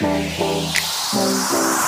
Monday, Monday.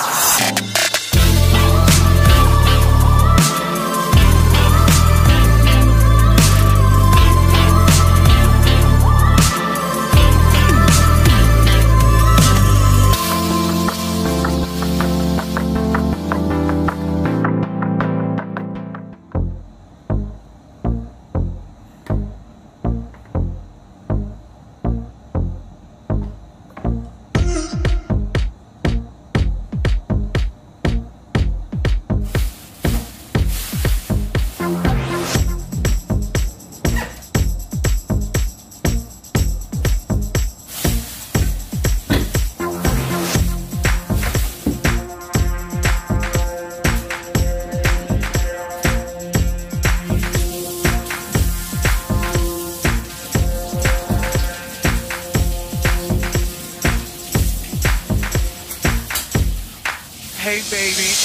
Hey, baby.